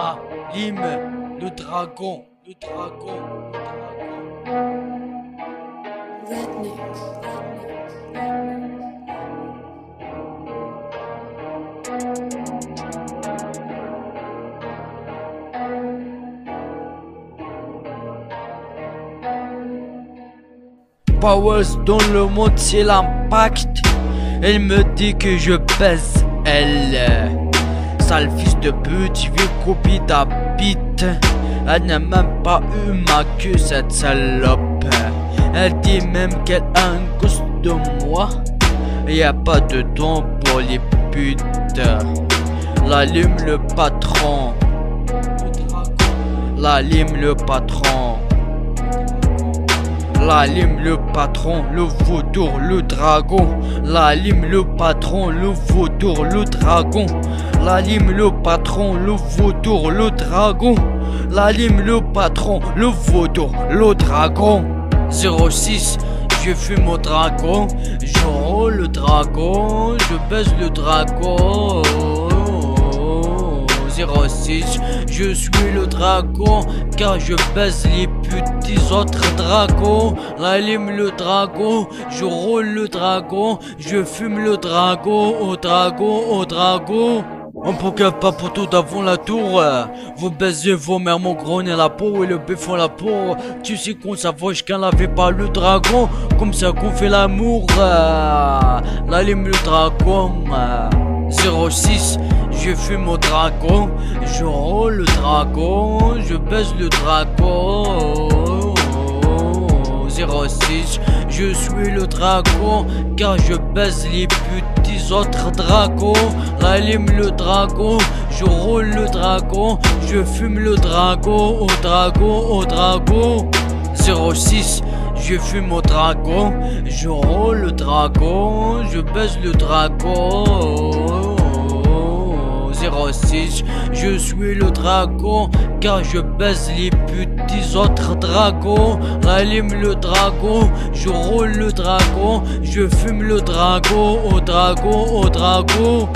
J'allume le dragon, le dragon, le dragon. Powers dans le monde c'est l'impact Elle me dit que je pèse elle Sale fils de pute, vieux copie d'habite Elle n'a même pas eu ma queue cette salope. Elle dit même qu'elle a un gosse de moi. Y a pas de temps pour les putes. L'allume le patron. L'allume le patron. La lime, le patron, le vautour, le dragon. La lime, le patron, le vautour, le dragon. La lime, le patron, le vautour, le dragon. La lime, le patron, le vautour, le dragon. 06 je fume au dragon, je roule le dragon, je baisse le dragon. 06 Je suis le dragon car je baisse les petits autres dragons L'allume le dragon, je roule le dragon Je fume le dragon, au dragon, au dragon on peut pas pour tout avant la tour Vous baisez vos mères mon gros la peau et le bœuf la peau Tu sais qu'on s'avoche qu'elle n'avait pas le dragon Comme ça qu'on fait l'amour L'allume le dragon 06 je fume au dragon, je roule le dragon, je baisse le dragon. 06, je suis le dragon, car je baisse les petits autres dragons. Rallume le dragon, je roule le dragon, je fume le dragon, au dragon, au dragon. 06, je fume au dragon, je roule le dragon, je baisse le dragon. 06 Je suis le dragon car je baisse les petits autres dragons. Rallume le dragon, je roule le dragon Je fume le dragon, au dragon, au dragon